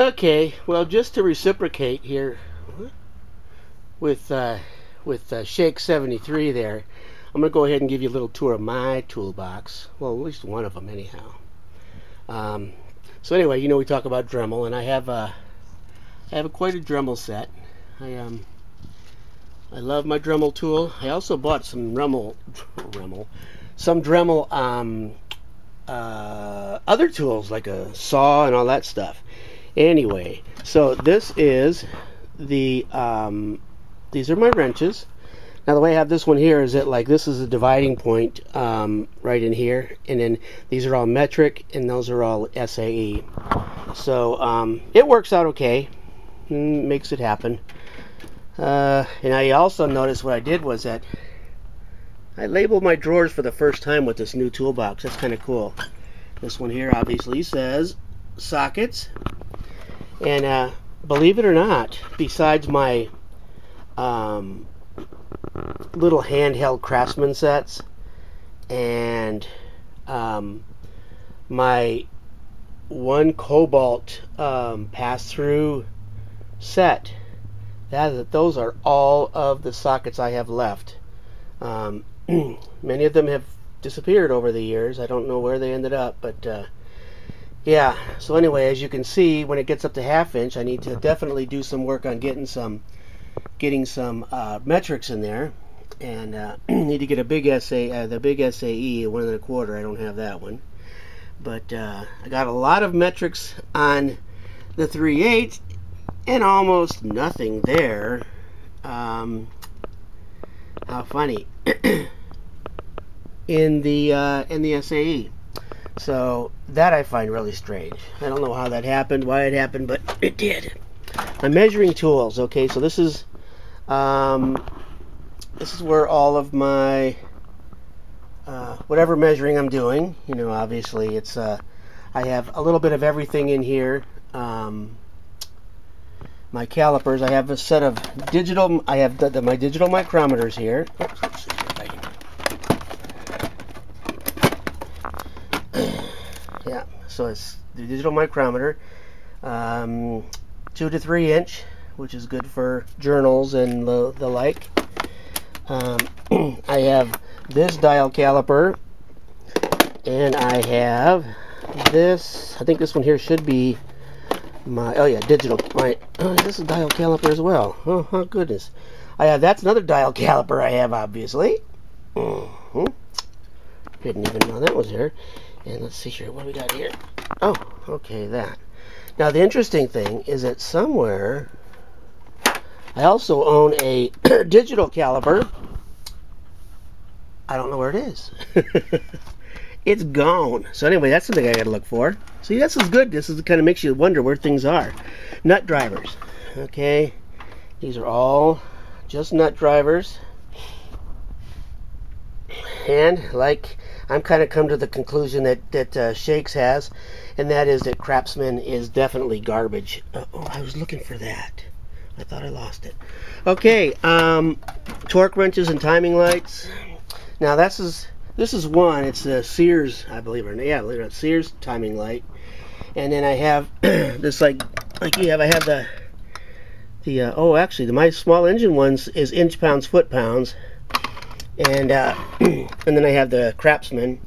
Okay, well, just to reciprocate here with uh, with uh, Shake 73 there, I'm going to go ahead and give you a little tour of my toolbox. Well, at least one of them, anyhow. Um, so anyway, you know we talk about Dremel, and I have a, I have a quite a Dremel set. I um, I love my Dremel tool. I also bought some Dremel, Dremel, some Dremel um, uh, other tools like a saw and all that stuff. Anyway, so this is the um, these are my wrenches. Now the way I have this one here is that like this is a dividing point um, right in here, and then these are all metric, and those are all SAE. So um, it works out okay, mm, makes it happen. Uh, and I also noticed what I did was that I labeled my drawers for the first time with this new toolbox. That's kind of cool. This one here obviously says sockets, and uh, believe it or not, besides my um, little handheld craftsman sets and um, my one Kobalt um, pass-through set that those are all of the sockets I have left. Um, many of them have disappeared over the years. I don't know where they ended up but uh, yeah so anyway as you can see when it gets up to half inch I need to definitely do some work on getting some getting some uh, metrics in there. And uh, need to get a big SA uh, the big SAE one and a quarter. I don't have that one. But uh, I got a lot of metrics on the 3 8 and almost nothing there. Um, how funny. In the uh, in the SAE so that I find really strange. I don't know how that happened, why it happened, but it did. My measuring tools. Okay, so this is um, this is where all of my uh, whatever measuring I'm doing. You know, obviously it's uh, I have a little bit of everything in here. Um, my calipers. I have a set of digital. I have the, the, my digital micrometers here. Oops, so it's the digital micrometer, um, two to three inch, which is good for journals and the, the like. Um, I have this dial caliper, and I have this. I think this one here should be my oh yeah digital. My oh, this is dial caliper as well. Oh, oh goodness. I have that's another dial caliper I have obviously. Mm -hmm. Didn't even know that was there. And let's see here, what we got here? Oh, okay, that. Now, the interesting thing is that somewhere I also own a digital caliper. I don't know where it is. it's gone. So anyway, that's something I got to look for. See, this is good. This is kind of makes you wonder where things are. Nut drivers. Okay, these are all just nut drivers. And like I'm kind of come to the conclusion that that uh, Shakes has, and that is that Craftsman is definitely garbage. Uh, oh, I was looking for that. I thought I lost it. Okay, um, torque wrenches and timing lights. Now this is this is one. It's a Sears, I believe, or yeah, it's Sears timing light. And then I have this like like you have. I have the the uh, oh actually the my small engine ones is inch pounds foot pounds and uh, and then I have the Craftsman.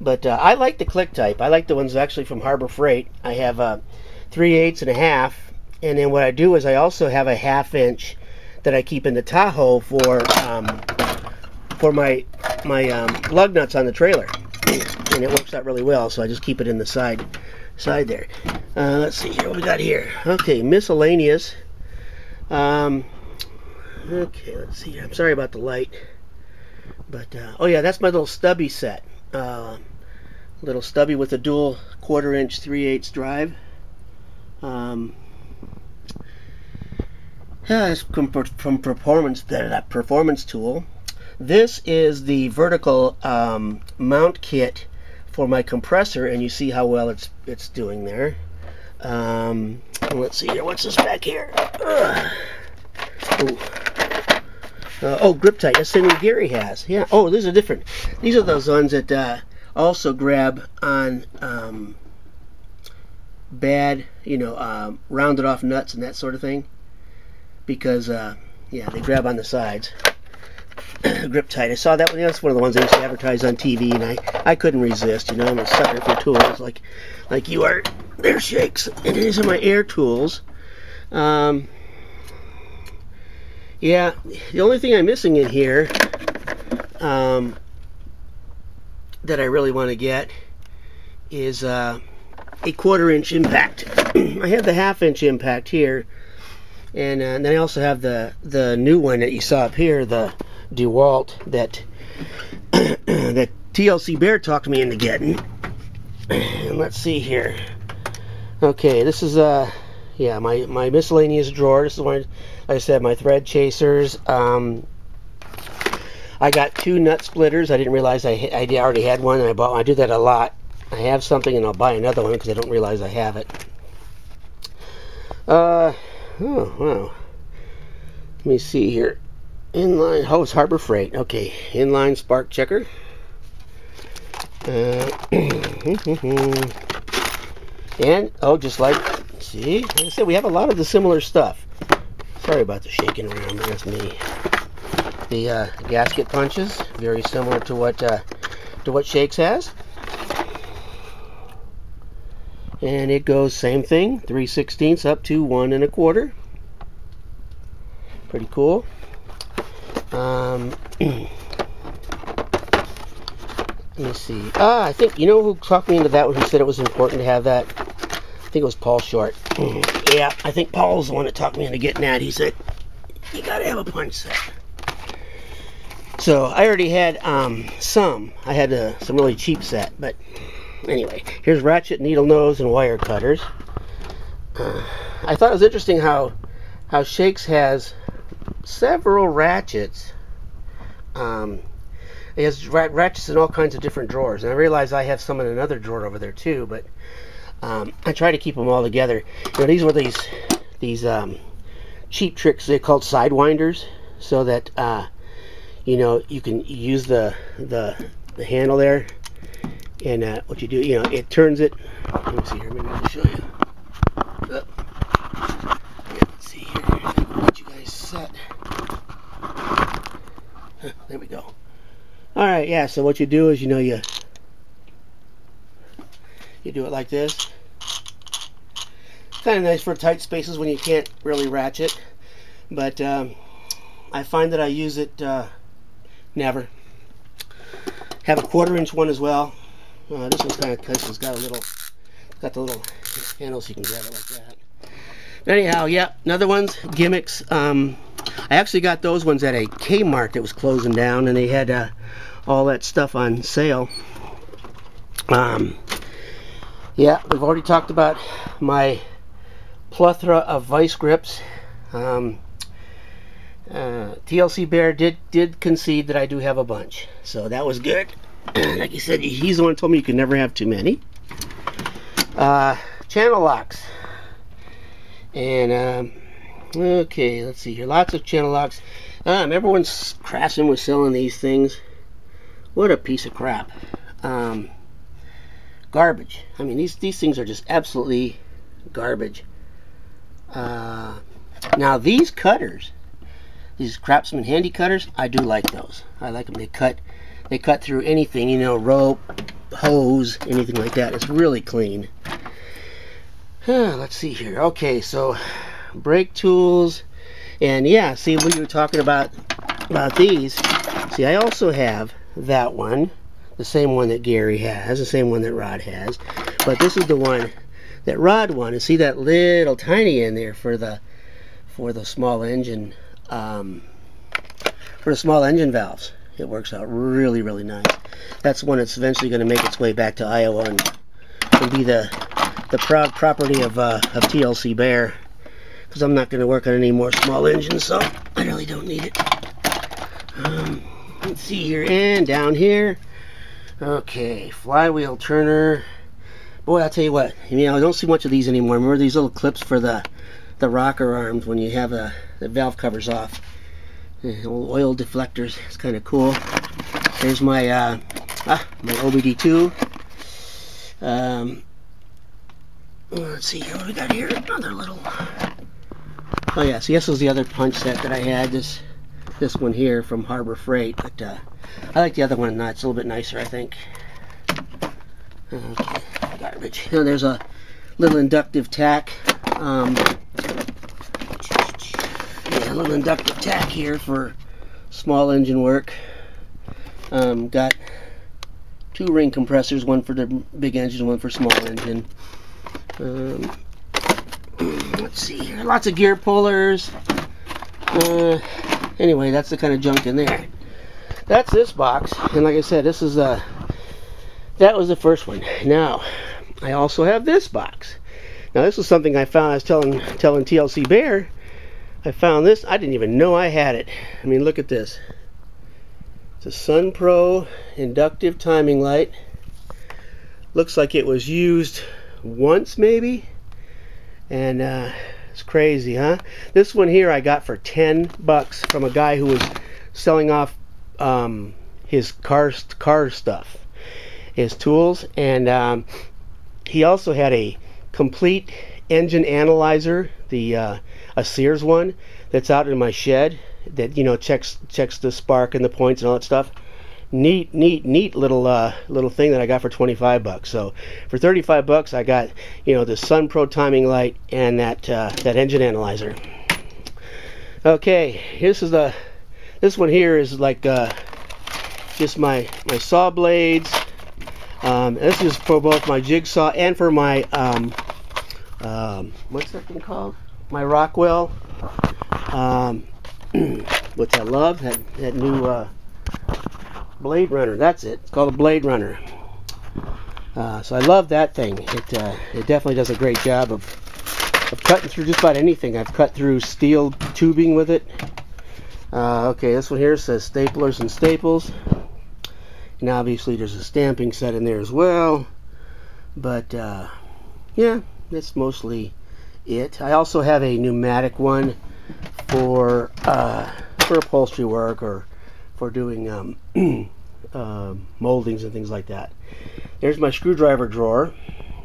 But uh, I like the click type. I like the ones actually from Harbor Freight. I have a three eighths and a half, and then what I do is I also have a half inch that I keep in the Tahoe for um, for my my um, lug nuts on the trailer, and it works out really well. So I just keep it in the side side there. Uh, let's see here what we got here. Okay, miscellaneous. Um, okay, let's see. I'm sorry about the light. But, uh, oh yeah, that's my little stubby set. Uh, little stubby with a dual quarter inch 3 8 drive. Um, yeah, it's from, from performance that performance tool. This is the vertical um, mount kit for my compressor, and you see how well it's it's doing there. Um, let's see here. What's this back here? Uh, oh, grip tight. That's the one Gary has. Yeah. Oh, these are different. These are those ones that uh, also grab on um, bad, you know, um, rounded off nuts and that sort of thing. Because, uh, yeah, they grab on the sides. grip tight. I saw that one. That's one of the ones they used to advertise on TV, and I, I couldn't resist. You know, I'm a sucker for tools like like you are. They're shakes, and these are my air tools. Um, yeah, the only thing I'm missing in here um, that I really want to get is uh, a quarter inch impact. I have the half inch impact here, and, uh, and, then I also have the the new one that you saw up here, the DeWalt that that TLC Bear talked me into getting. And let's see here. Okay, this is uh yeah my my miscellaneous drawer. This is one, I said, my thread chasers. Um, I got two nut splitters. I didn't realize I I already had one. I bought. I do that a lot. I have something and I'll buy another one because I don't realize I have it. Uh, oh wow. Let me see here. Inline hose Harbor Freight. Okay, inline spark checker. Uh, and oh, just like see, like I said, we have a lot of the similar stuff. Sorry about the shaking around. That's me. The uh, gasket punches, very similar to what uh, to what Shakes has. And it goes same thing, 3 sixteenths up to one and a quarter. Pretty cool. Um, let me see. Ah, I think, you know who talked me into that one. Who said it was important to have that? I think it was Paul Short. Yeah, I think Paul's the one that talked me into getting that. He said, you gotta have a punch set. So I already had um, some. I had uh, some really cheap set, but anyway, here's ratchet needle nose and wire cutters. Uh, I thought it was interesting how how Shakes has several ratchets. Um, it has ratchets in all kinds of different drawers, and I realize I have some in another drawer over there too. But um, I try to keep them all together. You know, these were these these um, cheap tricks. They're called sidewinders, so that uh, you know you can use the the the handle there, and uh, what you do, you know, it turns it. Let me see here. Maybe I'll show you. Yeah, let's see here. Get you guys set. There we go. All right, yeah. So what you do is, you know, you you do it like this. Kind of nice for tight spaces when you can't really ratchet, but um, I find that I use it uh, never. Have a quarter inch one as well. Uh, this one's kind of nice. It's got a little, got the little handle so you can grab it like that. But anyhow, yeah, another one's gimmicks. Um, I actually got those ones at a Kmart that was closing down, and they had uh, all that stuff on sale. Um, yeah, we've already talked about my plethora of vice grips. Um, uh, TLC Bear did did concede that I do have a bunch, so that was good. like he said, he's the one who told me you can never have too many. Uh, channel locks, and um, Okay, let's see here. Lots of channel locks. Um, everyone's crashing with selling these things. What a piece of crap. Um, garbage. I mean, these, these things are just absolutely garbage. Uh, now, these cutters, these Craftsman handy cutters, I do like those. I like them. They cut, they cut through anything, you know, rope, hose, anything like that. It's really clean. Let's see here. Okay, so brake tools, and yeah, see what you were talking about about these. See, I also have that one, the same one that Gary has, the same one that Rod has, but this is the one that Rod wanted. See that little tiny in there for the for the small engine um, for the small engine valves. It works out really, really nice. That's one that's eventually going to make its way back to Iowa and, and be the the proud property of, uh, of TLC Bear because I'm not going to work on any more small engines, so I really don't need it. Um, let's see here, and down here. Okay, flywheel turner. Boy, I'll tell you what, you know, I don't see much of these anymore. Remember these little clips for the, the rocker arms when you have a, the valve covers off. Uh, oil deflectors, it's kind of cool. There's my, uh, ah, my OBD2. Um, let's see here what we got here. Another little. Oh yeah, so this was the other punch set that I had. This this one here from Harbor Freight, but uh, I like the other one. It's a little bit nicer, I think. Okay, garbage. Know, there's a little inductive tach. Um, yeah, a little inductive tach here for small engine work. Um, got two ring compressors, one for the big engine, one for small engine. Um, let's see here, lots of gear pullers. Uh, anyway, that's the kind of junk in there. That's this box, and like I said, this is uh, that was the first one. Now, I also have this box. Now, this was something I found. I was telling telling TLC Bear. I found this. I didn't even know I had it. I mean, look at this. It's a Sun Pro inductive timing light. Looks like it was used once maybe. And uh, it's crazy, huh? This one here I got for 10 bucks from a guy who was selling off um, his car, car stuff, his tools. And um, he also had a complete engine analyzer, the uh, a Sears one that's out in my shed that you know checks checks the spark and the points and all that stuff. Neat, neat, neat little uh, little thing that I got for 25 bucks. So for 35 bucks, I got you know the Sun Pro timing light and that uh, that engine analyzer. Okay, this is the this one here is like uh, just my my saw blades. Um, this is for both my jigsaw and for my um, um, what's that thing called? My Rockwell. Um, which I love. That that new uh, Blade Runner. That's it. It's called a Blade Runner. Uh, so I love that thing. It uh, it definitely does a great job of of cutting through just about anything. I've cut through steel tubing with it. Uh, okay, this one here says staplers and staples. And obviously there's a stamping set in there as well. But uh, yeah, that's mostly it. I also have a pneumatic one for uh, for upholstery work or for doing um, uh, moldings and things like that. There's my screwdriver drawer,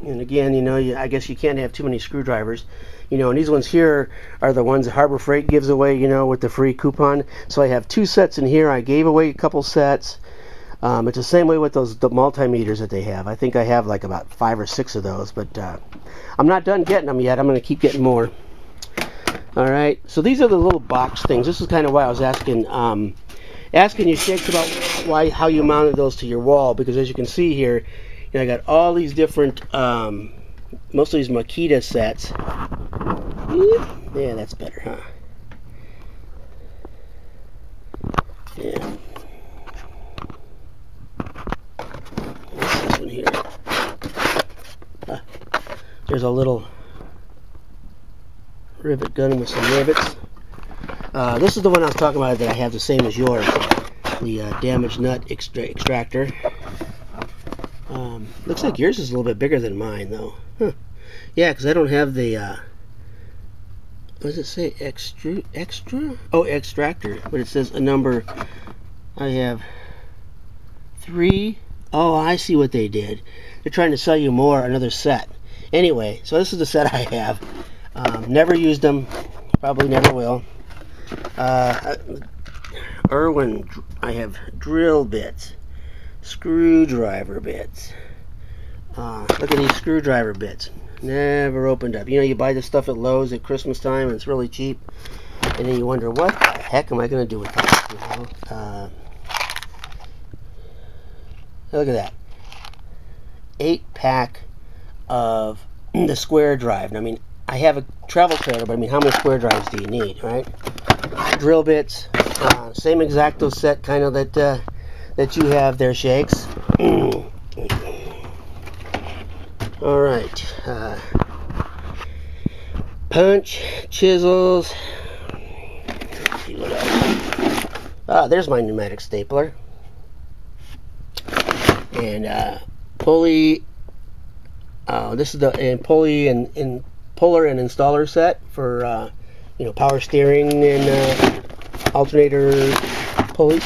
and again, you know, I guess you can't have too many screwdrivers. You know, and these ones here are the ones Harbor Freight gives away, you know, with the free coupon. So I have two sets in here. I gave away a couple sets. Um, it's the same way with those the multimeters that they have. I think I have like about five or six of those, but uh, I'm not done getting them yet. I'm going to keep getting more. All right, so these are the little box things. This is kind of why I was asking um, asking you, Shakes, about why how you mounted those to your wall because as you can see here, you know, I got all these different, um, most of these Makita sets. Yeah, that's better, huh? Yeah. What's this one here? There's a little rivet gun with some rivets. Uh, this is the one I was talking about that I have the same as yours, the uh, damaged nut extra extractor. Um, looks like yours is a little bit bigger than mine, though. Huh. Yeah, because I don't have the, uh, what does it say, extra, extra? Oh, extractor, but it says a number, I have three. Oh, I see what they did. They're trying to sell you more, another set. Anyway, so this is the set I have. Um, never used them. Probably never will. Uh, Irwin, I have drill bits, screwdriver bits. Uh, look at these screwdriver bits. Never opened up. You know, you buy this stuff at Lowe's at Christmas time and it's really cheap. And then you wonder, what the heck am I going to do with that? You know? uh, look at that. Eight pack of the square drive. I mean, I have a travel trailer, but I mean, how many square drives do you need, right? Drill bits, uh, same X-Acto set kind of that uh, that you have there, Shakes. All right, uh, punch, chisels. Ah, there's my pneumatic stapler, and uh, pulley. Uh, this is the and pulley and, and puller and installer set for uh, you know power steering and uh, alternator pulleys.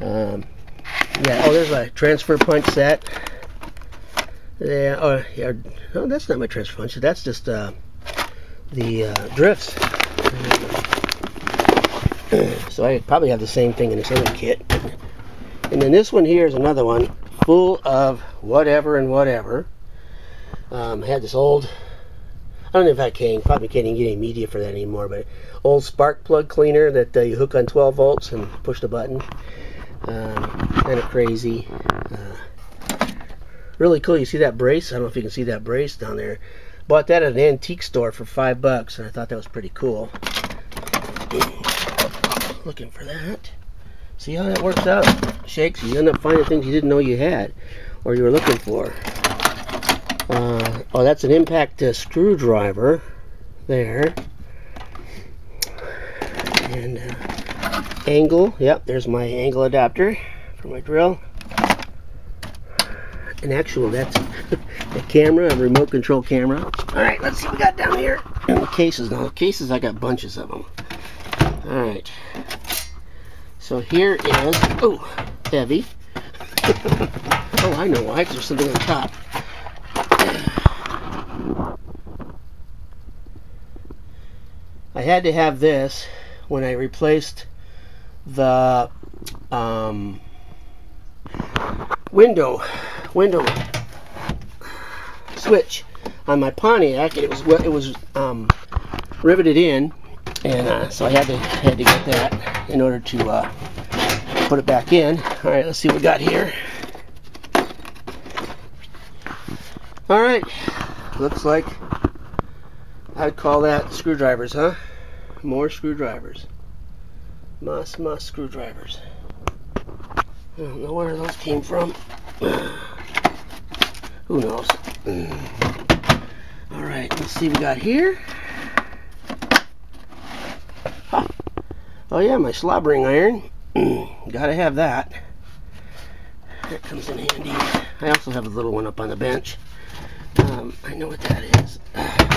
Um, yeah, oh, there's a transfer punch set. Yeah, oh, yeah, no, that's not my transfer punch. That's just uh, the uh, drifts. so I probably have the same thing in this other kit. And then this one here is another one full of whatever and whatever. Um, I had this old, I don't know if I can, probably can't even get any media for that anymore, but old spark plug cleaner that uh, you hook on 12 volts and push the button. Um, kind of crazy. Uh, really cool. You see that brace? I don't know if you can see that brace down there. Bought that at an antique store for five bucks, and I thought that was pretty cool. Looking for that. See how that works out? Shakes, you end up finding things you didn't know you had or you were looking for. Uh, oh, that's an impact uh, screwdriver there. And uh, angle, yep, there's my angle adapter for my drill. And actual, that's a camera, a remote control camera. All right, let's see what we got down here. And the cases, now the cases, I got bunches of them. All right. So here is, oh, heavy. oh, I know why, there's something on top. I had to have this when I replaced the um, window window switch on my Pontiac. It was it was um, riveted in, and uh, so I had to had to get that in order to uh, put it back in. All right, let's see what we got here. All right, looks like I'd call that screwdrivers, huh? More screwdrivers. Moss Moss screwdrivers. I don't know where those came from. Who knows? All right, let's see what we got here. Huh. Oh yeah, my slobbering iron. Gotta have that. That comes in handy. I also have a little one up on the bench. Um, I know what that is.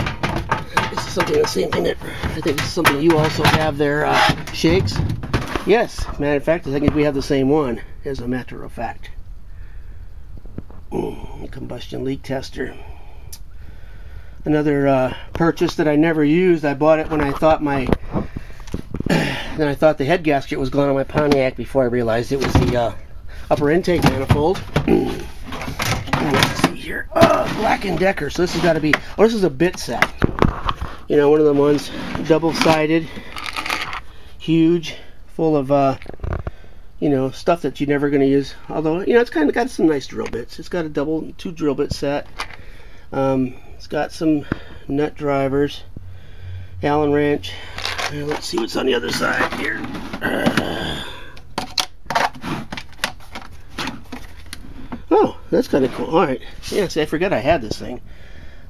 this is something the same thing that I think is something you also have there, uh, shakes. Yes, matter of fact, I think we have the same one, as a matter of fact. Mm, combustion leak tester. Another uh, purchase that I never used. I bought it when I thought my then I thought the head gasket was gone on my Pontiac before I realized it was the uh, upper intake manifold. Here. Black & Decker. So this has got to be, oh, this is a bit set. You know, one of the ones double-sided, huge, full of, uh, you know, stuff that you're never going to use. Although, you know, it's kind of got some nice drill bits. It's got a double, two drill bit set. Um, it's got some nut drivers, Allen wrench, let's see what's on the other side here. Uh, oh, that's kind of cool. All right. Yeah, see, I forgot I had this thing.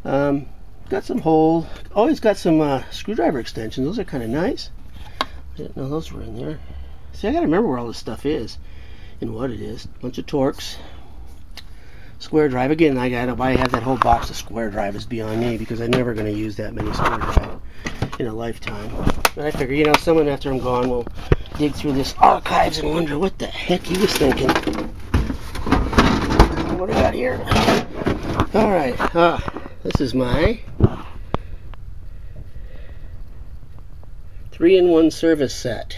Um, got some hole. Always got some uh, screwdriver extensions. Those are kind of nice. I didn't know those were in there. See, I got to remember where all this stuff is and what it is. Bunch of Torx. Square drive. Again, I got why I have that whole box of square drive is beyond me because I'm never going to use that many square drive in a lifetime. But I figure, you know, someone after I'm gone will dig through this archives and wonder what the heck he was thinking. What do we got here? All right. Uh, this is my three-in-one service set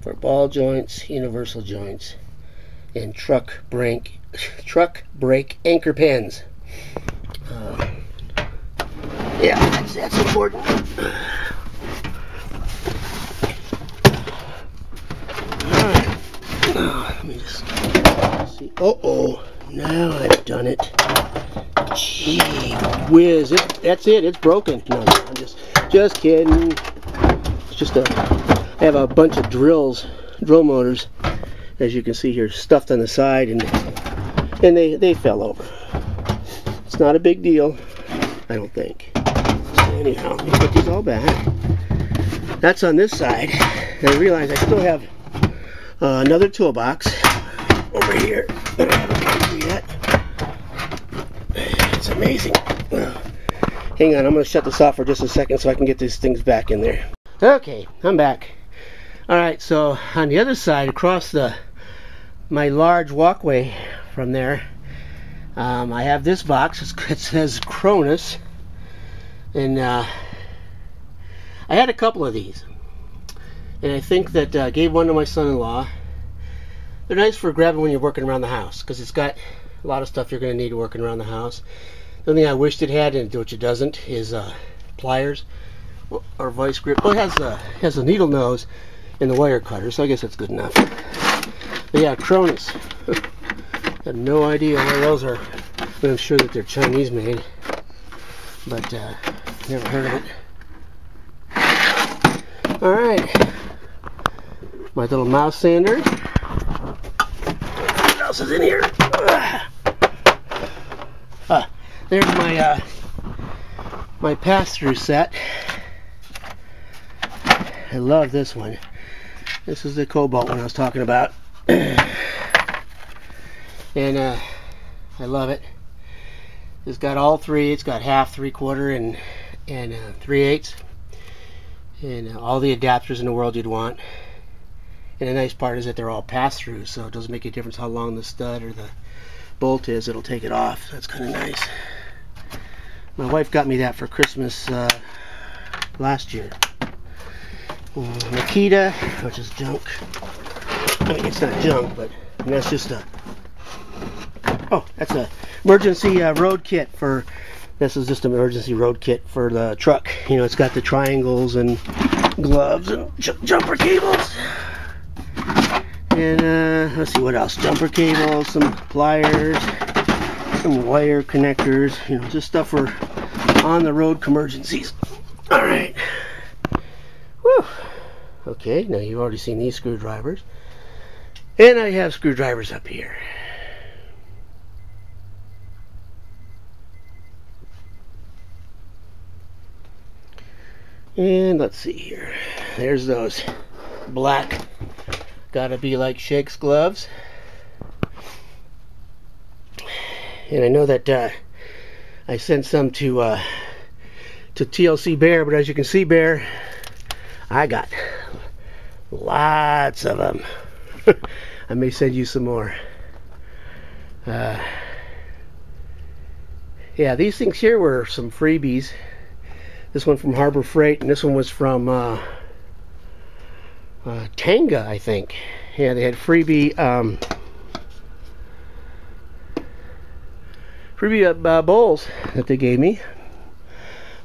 for ball joints, universal joints, and truck brake truck brake anchor pins. Uh, yeah, that's, that's important. Alright. let me just see. Uh oh. Now I've done it. Gee whiz. It, that's it. It's broken. No, I'm just, just kidding. It's just a, I have a bunch of drills, drill motors, as you can see here, stuffed on the side, and and they, they fell over. It's not a big deal, I don't think. So anyhow, let me put these all back. That's on this side. And I realize I still have uh, another toolbox over here It's amazing. Hang on, I'm going to shut this off for just a second so I can get these things back in there. Okay, I'm back. Alright, so on the other side, across the my large walkway from there. Um, I have this box. It says Cronus, and uh, I had a couple of these, and I think that uh, gave one to my son-in-law. They're nice for grabbing when you're working around the house because it's got a lot of stuff you're going to need working around the house. The only thing I wished it had, and which it doesn't, is uh, pliers or vice grip. Well, it has a has a needle nose and the wire cutter, so I guess that's good enough. But yeah, Cronus. have no idea where those are. But I'm sure that they're Chinese made, but uh, never heard of it. All right, my little mouse sander. Else is in here? Uh, there's my uh, my pass-through set. I love this one. This is the Kobalt one I was talking about. and uh, I love it. It's got all three. It's got half, three quarter, and and uh, three eighths, and uh, all the adapters in the world you'd want. And the nice part is that they're all pass through, so it doesn't make a difference how long the stud or the bolt is. It'll take it off. That's kind of nice. My wife got me that for Christmas uh, last year. Makita, which is junk. I mean, it's not junk, but that's just a. Oh, that's a emergency uh, road kit for. This is just an emergency road kit for the truck. You know, it's got the triangles and gloves and jumper cables. And uh, let's see what else. Jumper cables, some pliers, some wire connectors. You know, just stuff for on the road emergencies. All right. Whew. Okay, now you've already seen these screwdrivers. And I have screwdrivers up here. And let's see here. There's those black, gotta be like Shakes gloves. And I know that uh, I sent some to uh, to TLC Bear, but as you can see, Bear, I got lots of them. I may send you some more. Uh, yeah, these things here were some freebies. This one from Harbor Freight, and this one was from uh, uh, Tenga, I think. Yeah, they had freebie um, freebie uh, bowls that they gave me.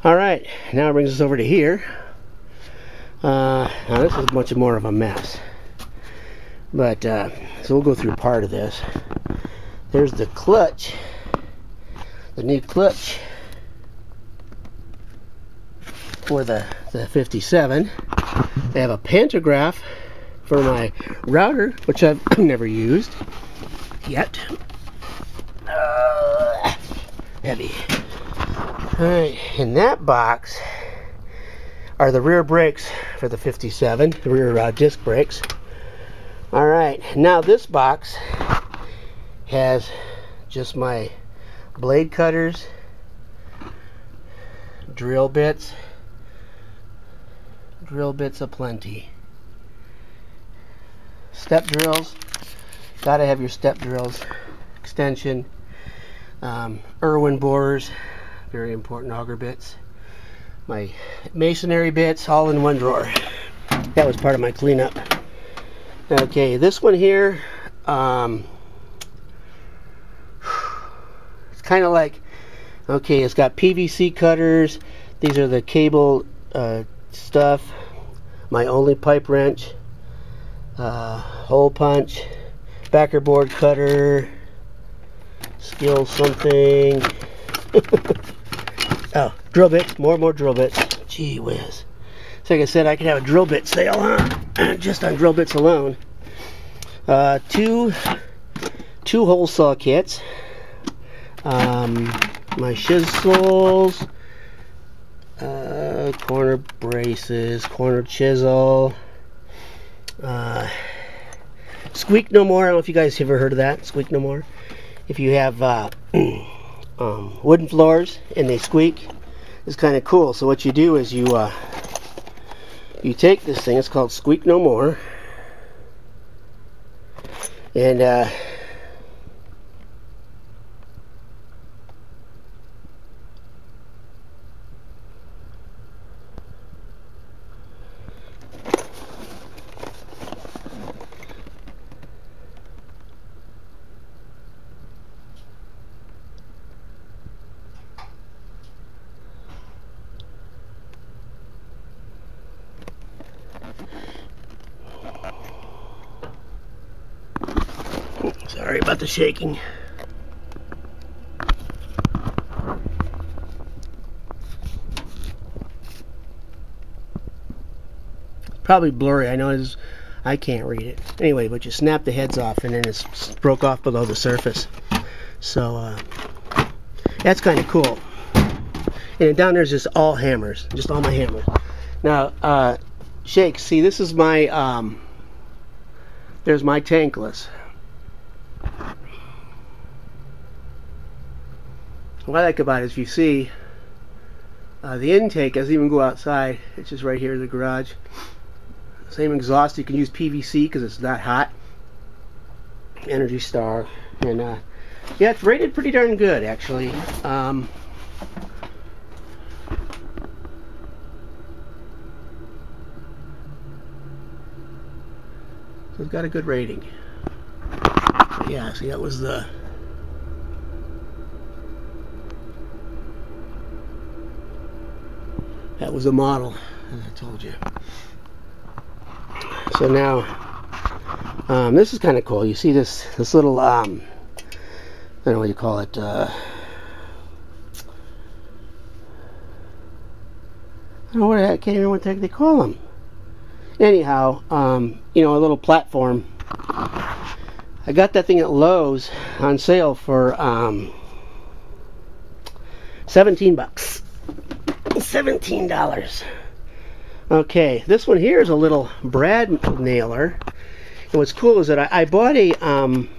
All right, now it brings us over to here. Uh, now this is much more of a mess. But, uh, so we'll go through part of this. There's the clutch. The new clutch for the, the 57. They have a pantograph for my router, which I've never used yet. Uh, heavy. Alright, in that box are the rear brakes for the 57, the rear uh, disc brakes. All right, now this box has just my blade cutters, drill bits, drill bits aplenty. Step drills, gotta have your step drills, extension, um, Irwin bores, very important auger bits my masonry bits all in one drawer. That was part of my cleanup. Okay, this one here, um, it's kind of like, okay, it's got PVC cutters. These are the cable uh, stuff. My only pipe wrench, uh, hole punch, backer board cutter, skill something. Oh, drill bits, more and more drill bits. Gee whiz. So like I said, I could have a drill bit sale, huh? Just on drill bits alone. Uh, two, two hole saw kits. Um, my chisels, uh, corner braces, corner chisel, uh, Squeak No More. I don't know if you guys ever heard of that, Squeak No More. If you have uh, um, wooden floors and they squeak it's kind of cool. So what you do is you uh, you take this thing. It's called Squeak No More, and uh, Sorry about the shaking. Probably blurry. I know it's, I can't read it. Anyway, but you snap the heads off and then it's broke off below the surface. So uh, that's kind of cool. And down there's just all hammers, just all my hammers. Now, uh, Shake, see this is my, um, there's my tankless. What I like about it is you see uh, the intake doesn't even go outside. It's just right here in the garage. Same exhaust. You can use PVC because it's not hot. Energy Star. And uh, yeah, it's rated pretty darn good actually. Um, so it's got a good rating. Yeah, see that was the that was a model as I told you. So now um, this is kind of cool. You see this this little um, I don't know what you call it uh, I don't know what I can't what the heck they call them. Anyhow um, you know a little platform. I got that thing at Lowe's on sale for um, 17 bucks $17. Okay, this one here is a little brad nailer. And what's cool is that I, I bought a, um,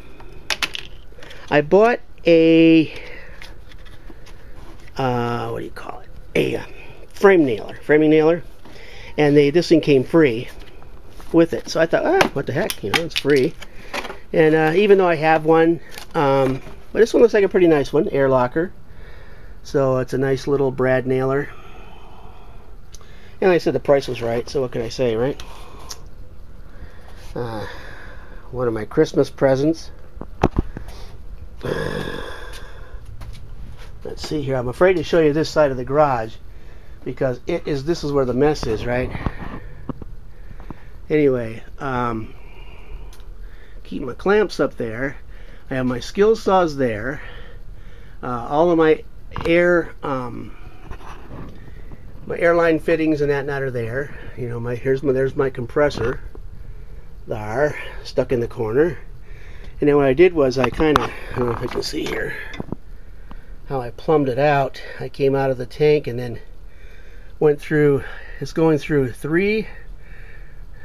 I bought a, uh, what do you call it? A uh, frame nailer, framing nailer. And they, this thing came free with it. So I thought, ah, what the heck, you know, it's free. And uh, even though I have one, um, but this one looks like a pretty nice one, air locker. So it's a nice little brad nailer. And I said the price was right, so what can I say, right? Uh, one of my Christmas presents. Let's see here. I'm afraid to show you this side of the garage because it is. This is where the mess is, right? Anyway, um, keep my clamps up there. I have my Skil saws there. Uh, all of my air um, my airline fittings and that and that are there. You know, my here's my there's my compressor there, stuck in the corner. And then what I did was I kind of, I don't know if you can see here, how I plumbed it out. I came out of the tank and then went through, it's going through three,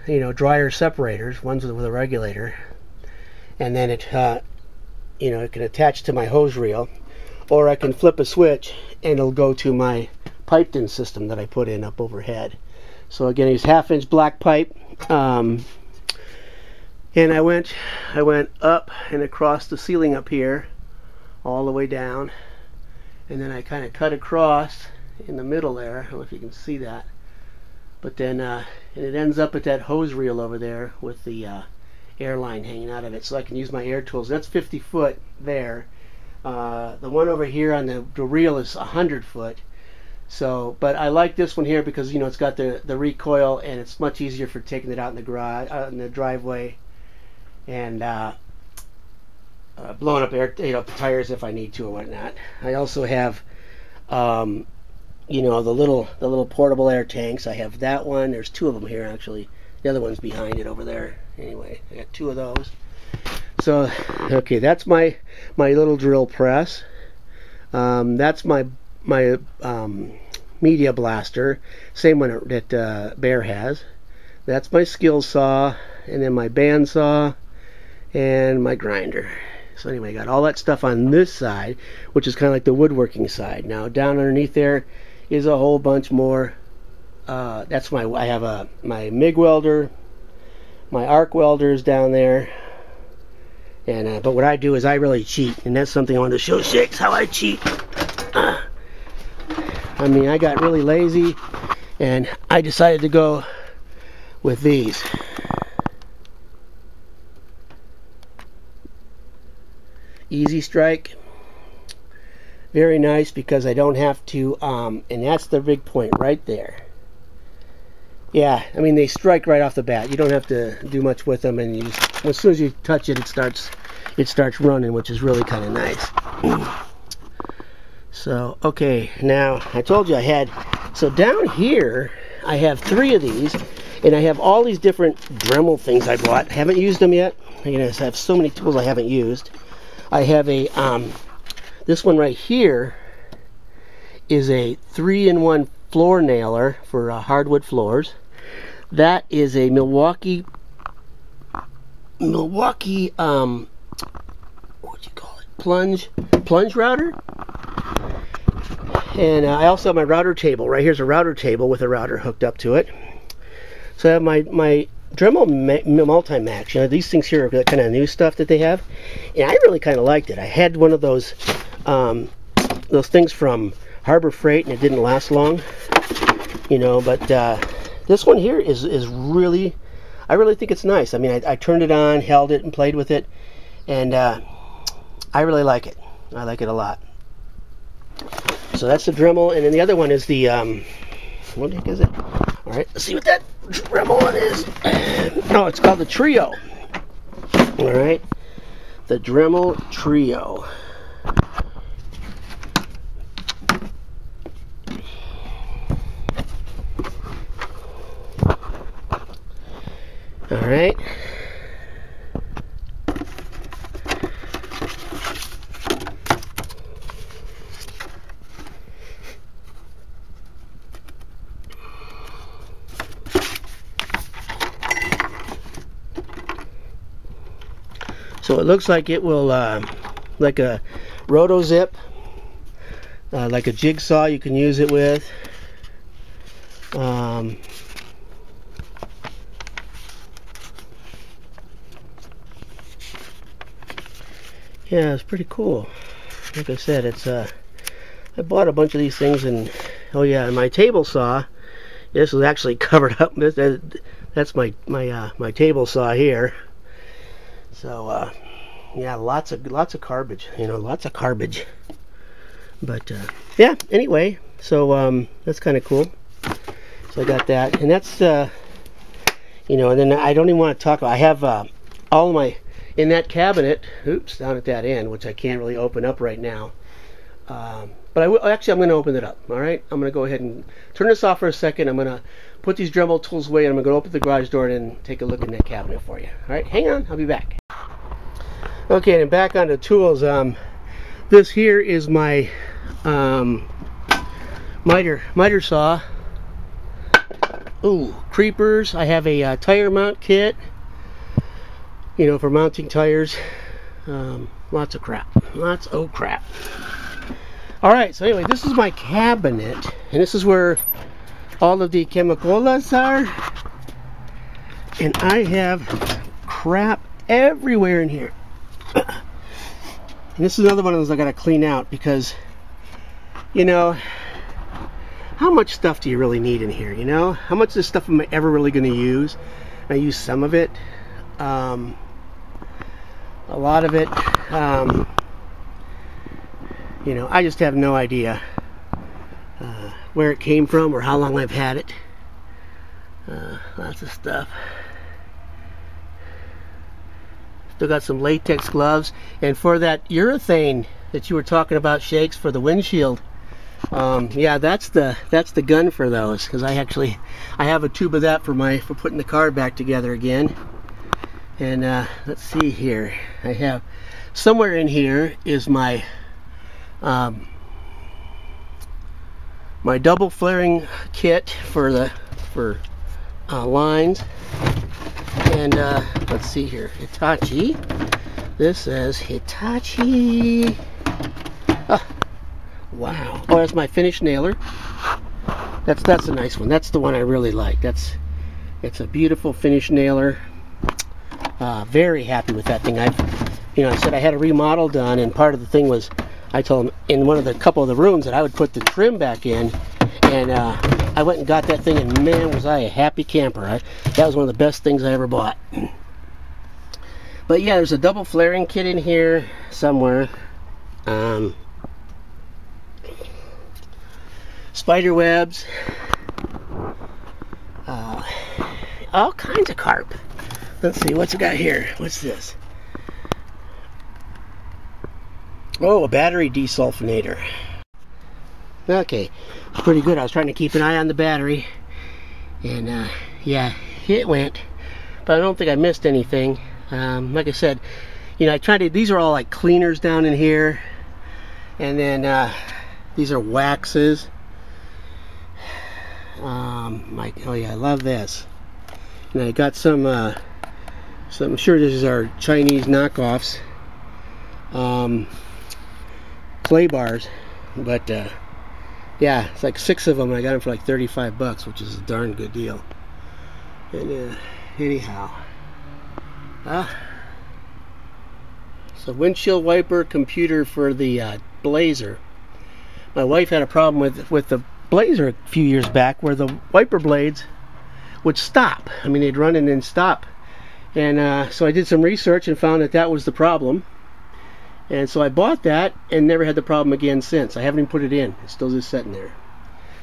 you know, dryer separators, one's with a regulator. And then it, uh, you know, it can attach to my hose reel. Or I can flip a switch and it'll go to my piped in system that I put in up overhead. So again, he's half inch black pipe. Um, and I went, I went up and across the ceiling up here, all the way down. And then I kind of cut across in the middle there. I don't know if you can see that. But then, uh, and it ends up at that hose reel over there with the uh, airline hanging out of it. So I can use my air tools. That's 50 foot there. Uh, the one over here on the, the reel is 100 foot. So, but I like this one here because you know it's got the the recoil and it's much easier for taking it out in the garage, out in the driveway, and uh, uh, blowing up air, you know, tires if I need to or whatnot. I also have, um, you know, the little the little portable air tanks. I have that one. There's two of them here actually. The other one's behind it over there. Anyway, I got two of those. So, okay, that's my my little drill press. Um, that's my my um, media blaster, same one that uh, Bear has. That's my Skil saw, and then my band saw, and my grinder. So anyway, I got all that stuff on this side, which is kind of like the woodworking side. Now down underneath there is a whole bunch more. Uh, that's my I have a my MIG welder, my arc welders down there. And uh, but what I do is I really cheat, and that's something I want to show Shakes how I cheat. Uh, I mean, I got really lazy and I decided to go with these. Easy strike. Very nice because I don't have to, um, and that's the big point right there. Yeah, I mean, they strike right off the bat. You don't have to do much with them, and you just, as soon as you touch it, it starts, it starts running, which is really kind of nice. So, okay, now I told you I had, so down here I have three of these, and I have all these different Dremel things I bought. I haven't used them yet. I guess I have so many tools I haven't used. I have a, um, this one right here is a three-in-one floor nailer for uh, hardwood floors. That is a Milwaukee, Milwaukee, um, what do you call it? Plunge, plunge router. And uh, I also have my router table. Right here's a router table with a router hooked up to it. So I have my, my Dremel Multi-Max. You know, these things here are the kind of new stuff that they have. And I really kind of liked it. I had one of those um, those things from Harbor Freight and it didn't last long. You know, but uh, this one here is, is really, I really think it's nice. I mean, I, I turned it on, held it, and played with it. And uh, I really like it. I like it a lot. So that's the Dremel, and then the other one is the, um, what the heck is it? All right, let's see what that Dremel one is. No, it's called the Trio. All right, the Dremel Trio. All right. So it looks like it will, uh, like a RotoZip, uh, like a jigsaw you can use it with. Um, yeah, it's pretty cool. Like I said, it's uh, I bought a bunch of these things and oh yeah, my table saw. This was actually covered up. That's my my uh, my table saw here. So uh, yeah, lots of lots of garbage. You know, lots of garbage. But uh, yeah, anyway, so um, that's kind of cool. So I got that, and that's uh, you know, and then I don't even want to talk about. I have uh, all my in that cabinet. Oops, down at that end, which I can't really open up right now. Um, but I actually, I'm going to open it up. All right, I'm going to go ahead and turn this off for a second. I'm going to put these Dremel tools away, and I'm going to go open the garage door and take a look in that cabinet for you. All right, hang on. I'll be back. Okay, and back on the tools. Um, this here is my um, miter miter saw. Ooh, creepers. I have a uh, tire mount kit. You know, for mounting tires. Um, lots of crap. Lots of crap. All right. So anyway, this is my cabinet, and this is where all of the chemicolas are. And I have crap everywhere in here. And this is another one of those I gotta clean out because you know how much stuff do you really need in here you know? How much of this stuff am I ever really gonna use? I use some of it um, a lot of it um, you know I just have no idea uh, where it came from or how long I've had it. Uh, lots of stuff Still got some latex gloves. And for that urethane that you were talking about, Shakes, for the windshield, um, yeah, that's the that's the gun for those. Because I actually I have a tube of that for my for putting the car back together again. And uh, let's see here. I have somewhere in here is my um, my double flaring kit for the for uh, lines and uh, let's see here, Hitachi. This says Hitachi. Oh, wow. Oh, that's my finished nailer. That's that's a nice one. That's the one I really like. That's it's a beautiful finished nailer. Uh, very happy with that thing. I've you know, I said I had a remodel done, and part of the thing was I told him in one of the couple of the rooms that I would put the trim back in, and uh, I went and got that thing, and man, was I a happy camper. I, that was one of the best things I ever bought. But yeah, there's a double flaring kit in here somewhere. Um, spider webs. Uh, all kinds of carp. Let's see, what's it got here? What's this? Oh, a battery desulfonator. Okay, pretty good. I was trying to keep an eye on the battery, and uh, yeah, it went. But I don't think I missed anything. Um, like I said, you know, I tried to. These are all like cleaners down in here, and then uh, these are waxes. Um, like, oh yeah, I love this. And I got some. Uh, so I'm sure this is our Chinese knockoffs. Um, clay bars, but uh, yeah, it's like six of them. and I got them for like 35 bucks, which is a darn good deal. And uh, anyhow, uh, so windshield wiper computer for the uh, Blazer. My wife had a problem with with the Blazer a few years back, where the wiper blades would stop. I mean, they'd run and then stop. And uh, so I did some research and found that that was the problem. And so I bought that and never had the problem again since. I haven't even put it in. It's still just sitting there.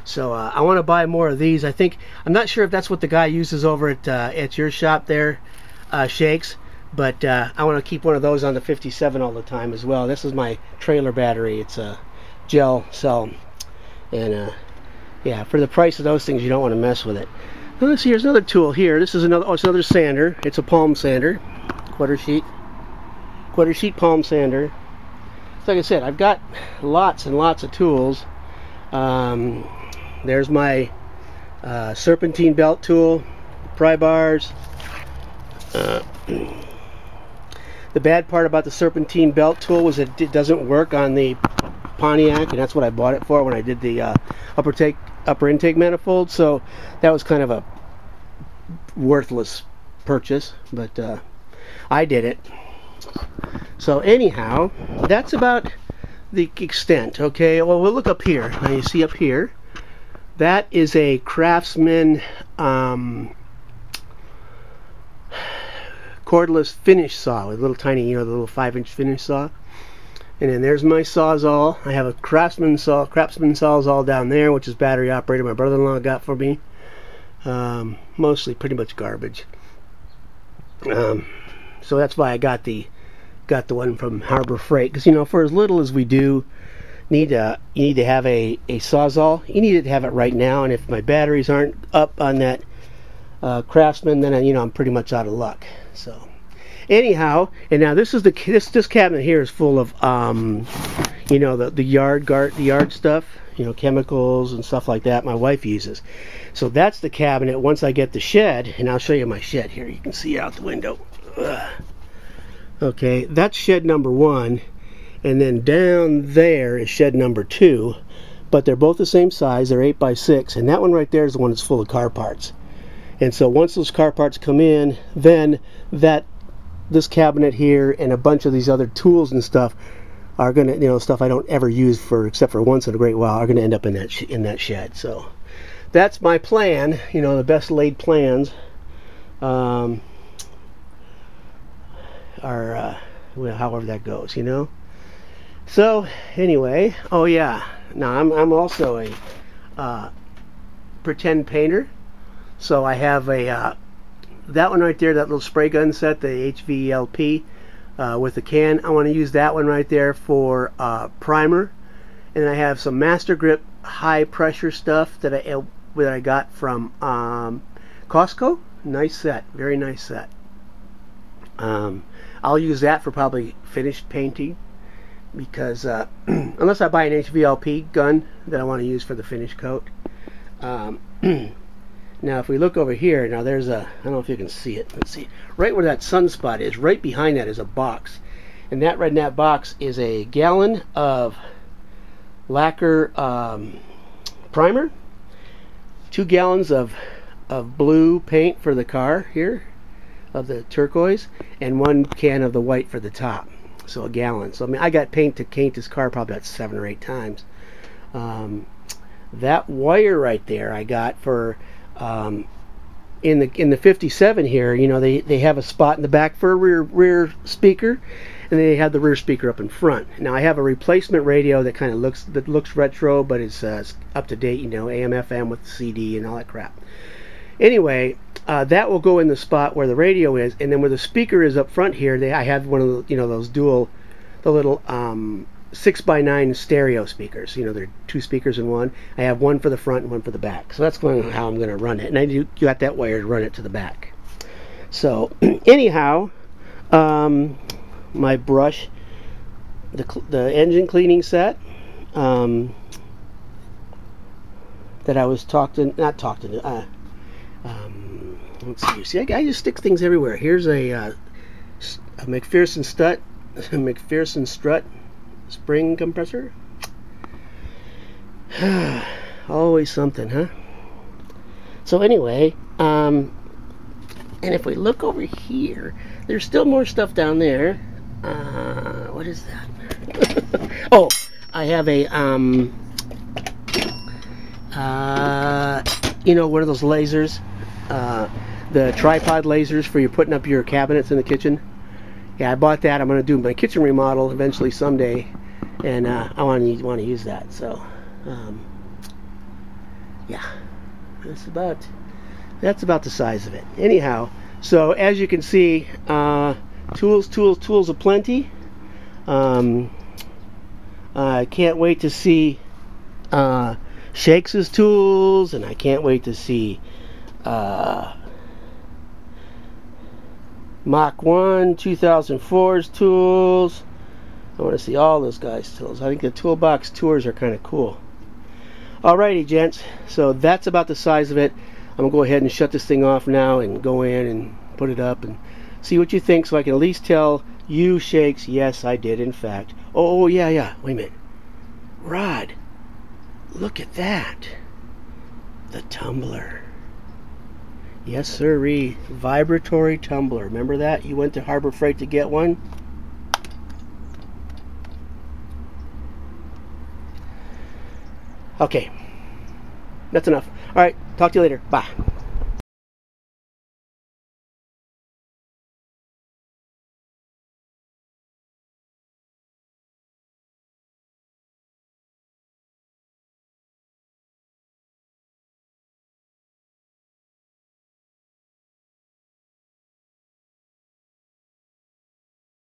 So uh, I want to buy more of these. I think I'm not sure if that's what the guy uses over at uh, at your shop there, uh, Shakes. But uh, I want to keep one of those on the 57 all the time as well. This is my trailer battery. It's a gel cell, and uh, yeah, for the price of those things, you don't want to mess with it. let's see. Here's another tool here. This is another. Oh, it's another sander. It's a palm sander, quarter sheet quarter sheet palm sander. So like I said, I've got lots and lots of tools. Um, there's my uh, serpentine belt tool, pry bars. Uh, the bad part about the serpentine belt tool was that it doesn't work on the Pontiac, and that's what I bought it for when I did the uh, upper take upper intake manifold. So that was kind of a worthless purchase, but uh, I did it. So anyhow, that's about the extent. Okay, well we'll look up here. Now you see up here, that is a Craftsman um, cordless finish saw with a little tiny, you know, the little five-inch finish saw. And then there's my sawzall. I have a Craftsman saw, Craftsman sawzall down there, which is battery operated. My brother-in-law got for me. Um, mostly pretty much garbage. Um, so that's why I got the got the one from Harbor Freight because you know for as little as we do need to you need to have a a sawzall. You need to have it right now and if my batteries aren't up on that uh, craftsman then you know I'm pretty much out of luck. So anyhow and now this is the this this cabinet here is full of um you know the the yard guard the yard stuff you know chemicals and stuff like that my wife uses. So that's the cabinet. Once I get the shed and I'll show you my shed here. You can see out the window. Ugh. Okay, that's shed number one. And then down there is shed number two. But they're both the same size. They're 8 by 6 And that one right there is the one that's full of car parts. And so once those car parts come in, then that this cabinet here and a bunch of these other tools and stuff are gonna, you know, stuff I don't ever use for except for once in a great while, are gonna end up in that in that shed. So that's my plan. You know, the best laid plans. Um, or uh, however that goes, you know. So anyway, oh yeah, now I'm I'm also a uh, pretend painter. So I have a uh, that one right there, that little spray gun set, the HVLP uh, with the can. I want to use that one right there for uh, primer, and I have some Master Grip high pressure stuff that I that I got from um, Costco. Nice set, very nice set. Um, I'll use that for probably finished painting because uh, unless I buy an HVLP gun that I want to use for the finish coat. Um, now if we look over here, now there's a, I don't know if you can see it, let's see, right where that sunspot is, right behind that is a box. And that right in that box is a gallon of lacquer um, primer, two gallons of, of blue paint for the car here, of the turquoise and one can of the white for the top. So a gallon. So I mean, I got paint to paint this car probably about seven or eight times. Um, that wire right there I got for um, in the in the 57 here. You know they they have a spot in the back for a rear rear speaker, and they have the rear speaker up in front. Now I have a replacement radio that kind of looks that looks retro, but it's uh, up to date. You know AM FM with CD and all that crap. Anyway, uh, that will go in the spot where the radio is, and then where the speaker is up front here, they I have one of the you know those dual, the little um, six by nine stereo speakers. You know, they're two speakers in one. I have one for the front and one for the back. So that's going how I'm going to run it. And I do got that wire to run it to the back. So anyhow, um, my brush, the the engine cleaning set. Um, that I was talking, not talking to, uh, um, let's see, see, I, I just stick things everywhere. Here's a, uh, a MacPherson strut, MacPherson strut spring compressor. Always something, huh? So anyway, um, and if we look over here, there's still more stuff down there. Uh, what is that? oh, I have a, um, uh, you know, one of those lasers, uh, the tripod lasers for you putting up your cabinets in the kitchen. Yeah, I bought that. I'm going to do my kitchen remodel eventually someday, and uh, I want to want to use that. So, um, yeah, that's about that's about the size of it. Anyhow, so as you can see, uh, tools, tools, tools aplenty. Um, I can't wait to see uh, Shakes' tools, and I can't wait to see uh, Mach 1 2004's tools. I want to see all those guys' tools. I think the toolbox tours are kind of cool. Alrighty, gents. So that's about the size of it. I'm going to go ahead and shut this thing off now and go in and put it up and see what you think so I can at least tell you, Shakes, yes, I did, in fact. Oh, oh yeah, yeah. Wait a minute. Rod, look at that. The tumbler. Yes, sirree. Vibratory tumbler. Remember that? You went to Harbor Freight to get one? Okay. That's enough. All right. Talk to you later. Bye.